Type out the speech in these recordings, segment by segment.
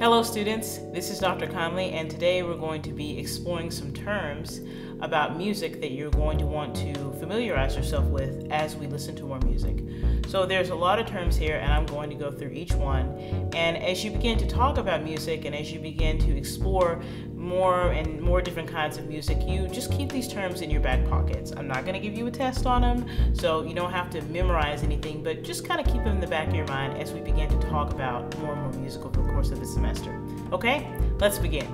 Hello students, this is Dr. Conley and today we're going to be exploring some terms about music that you're going to want to familiarize yourself with as we listen to more music. So there's a lot of terms here and I'm going to go through each one and as you begin to talk about music and as you begin to explore more and more different kinds of music, you just keep these terms in your back pockets. I'm not going to give you a test on them, so you don't have to memorize anything, but just kind of keep them in the back of your mind as we begin to talk about more and more music over the course of the semester. Okay, let's begin.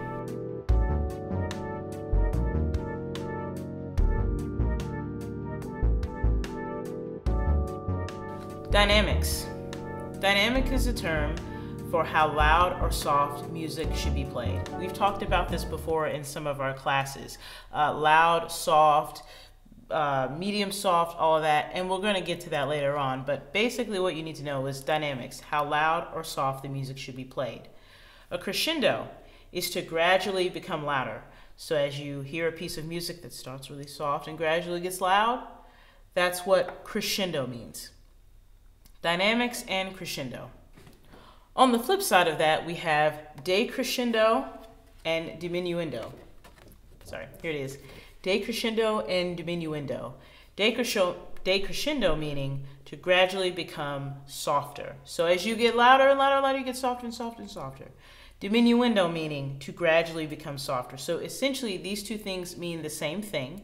Dynamics. Dynamic is a term for how loud or soft music should be played. We've talked about this before in some of our classes. Uh, loud, soft, uh, medium soft, all of that, and we're going to get to that later on. But basically, what you need to know is dynamics, how loud or soft the music should be played. A crescendo is to gradually become louder. So as you hear a piece of music that starts really soft and gradually gets loud, that's what crescendo means. Dynamics and crescendo. On the flip side of that, we have decrescendo and diminuendo. Sorry, here it is. Decrescendo and diminuendo. Decrescendo meaning to gradually become softer. So as you get louder and louder and louder, you get softer and softer and softer. Diminuendo meaning to gradually become softer. So essentially, these two things mean the same thing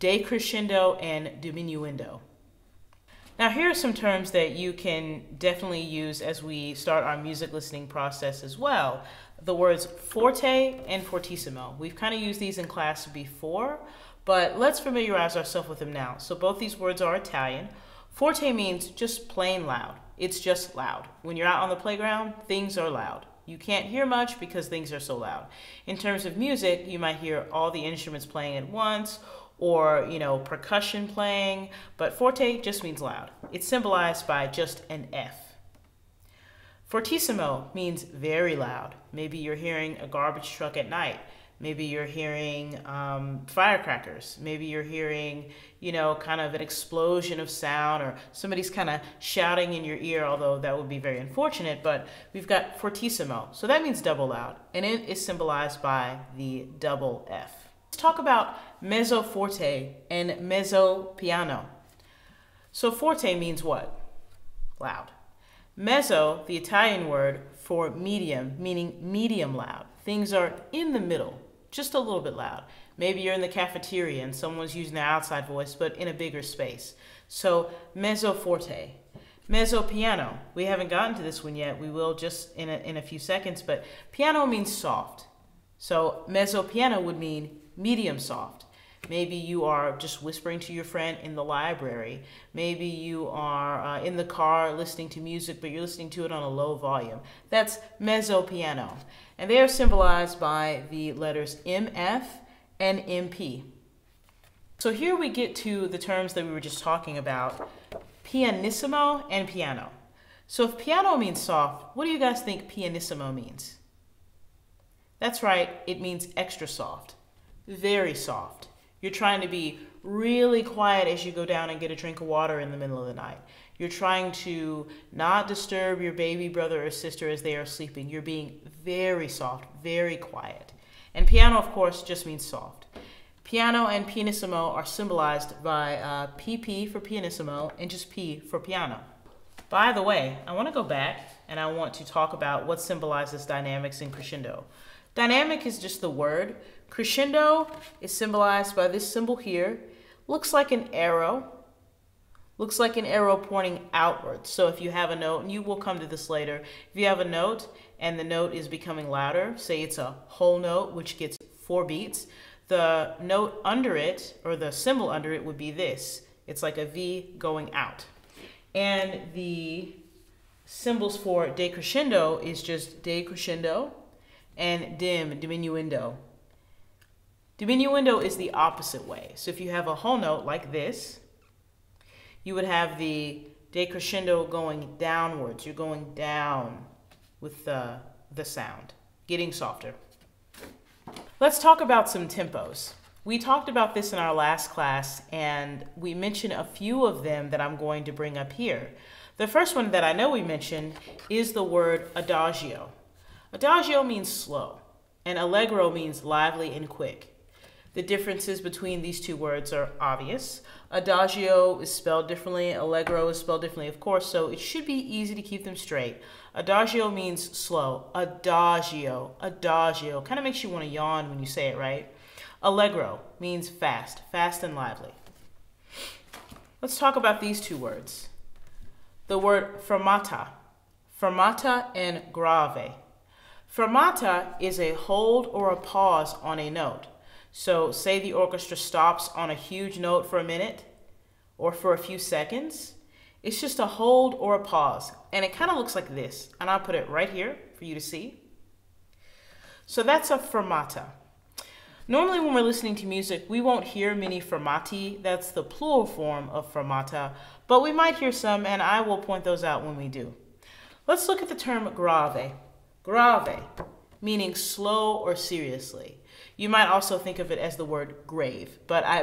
decrescendo and diminuendo. Now, here are some terms that you can definitely use as we start our music listening process as well. The words forte and fortissimo. We've kind of used these in class before, but let's familiarize ourselves with them now. So both these words are Italian. Forte means just plain loud. It's just loud. When you're out on the playground, things are loud. You can't hear much because things are so loud. In terms of music, you might hear all the instruments playing at once or you know percussion playing, but forte just means loud. It's symbolized by just an F. Fortissimo means very loud. Maybe you're hearing a garbage truck at night. Maybe you're hearing um, firecrackers. Maybe you're hearing, you know, kind of an explosion of sound or somebody's kind of shouting in your ear, although that would be very unfortunate. But we've got fortissimo. So that means double loud. And it is symbolized by the double F. Let's talk about mezzo forte and mezzo piano. So forte means what? Loud. Mezzo, the Italian word for medium, meaning medium loud. Things are in the middle, just a little bit loud. Maybe you're in the cafeteria and someone's using their outside voice, but in a bigger space. So mezzo forte. Mezzo piano. We haven't gotten to this one yet. We will just in a, in a few seconds, but piano means soft. So mezzo piano would mean medium soft. Maybe you are just whispering to your friend in the library. Maybe you are uh, in the car listening to music, but you're listening to it on a low volume. That's mezzo piano. And they are symbolized by the letters MF and MP. So here we get to the terms that we were just talking about pianissimo and piano. So if piano means soft, what do you guys think pianissimo means? That's right, it means extra soft very soft. You're trying to be really quiet as you go down and get a drink of water in the middle of the night. You're trying to not disturb your baby brother or sister as they are sleeping. You're being very soft, very quiet. And piano, of course, just means soft. Piano and pianissimo are symbolized by uh, PP for pianissimo and just P for piano. By the way, I want to go back and I want to talk about what symbolizes dynamics in crescendo. Dynamic is just the word, Crescendo is symbolized by this symbol here. Looks like an arrow. Looks like an arrow pointing outwards. So if you have a note, and you will come to this later, if you have a note and the note is becoming louder, say it's a whole note which gets four beats, the note under it, or the symbol under it would be this. It's like a V going out. And the symbols for decrescendo is just decrescendo and dim, diminuendo. Diminuendo is the opposite way. So if you have a whole note like this, you would have the decrescendo going downwards. You're going down with the, the sound, getting softer. Let's talk about some tempos. We talked about this in our last class, and we mentioned a few of them that I'm going to bring up here. The first one that I know we mentioned is the word adagio. Adagio means slow, and allegro means lively and quick. The differences between these two words are obvious. Adagio is spelled differently, allegro is spelled differently, of course, so it should be easy to keep them straight. Adagio means slow. Adagio, adagio. Kind of makes you want to yawn when you say it, right? Allegro means fast, fast and lively. Let's talk about these two words. The word fermata, fermata and grave. Fermata is a hold or a pause on a note. So, say the orchestra stops on a huge note for a minute or for a few seconds. It's just a hold or a pause. And it kind of looks like this. And I'll put it right here for you to see. So, that's a fermata. Normally, when we're listening to music, we won't hear many fermati. That's the plural form of fermata. But we might hear some, and I will point those out when we do. Let's look at the term grave. Grave, meaning slow or seriously. You might also think of it as the word grave, but I